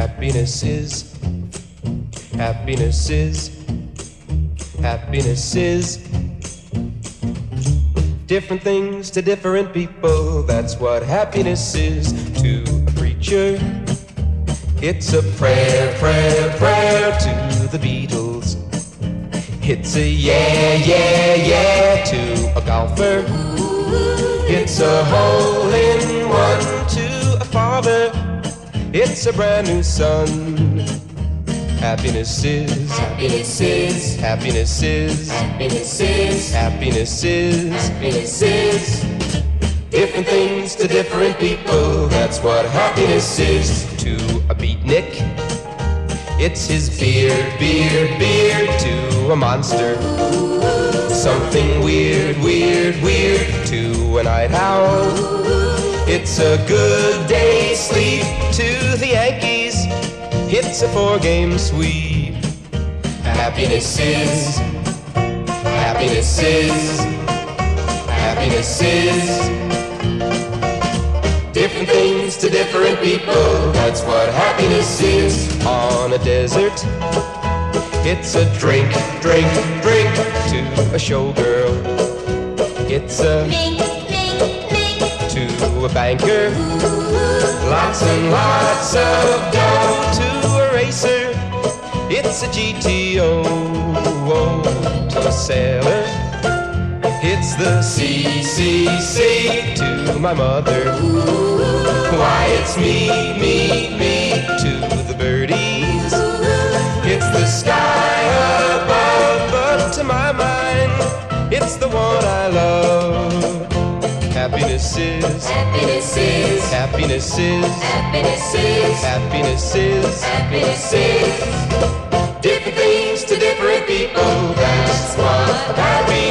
Happiness is, happiness is, happiness is. Different things to different people, that's what happiness is to a preacher. It's a prayer, prayer, prayer to the Beatles. It's a yeah, yeah, yeah to a golfer. It's a hole in one to a father. It's a brand new son. Happiness is, Happiness is, happiness is, happiness is, happiness is. happiness is. Different things to different people, that's what happiness is to a beatnik. It's his beard, beard, beard to a monster. Something weird, weird, weird to a night owl. It's a good day's sleep to the Yankees. It's a four game sweep. Happiness is, happiness is, happiness is. Different things to different people, that's what happiness is. On a desert, it's a drink, drink, drink to a showgirl. It's a blink. To a banker. Lots and lots of dough to a racer. It's a GTO to a sailor. It's the CCC to my mother. Why it's me, me, me Happiness is, Happiness is, happiness is, happiness is, happiness is. happiness is. Different things to different people, that's what happiness.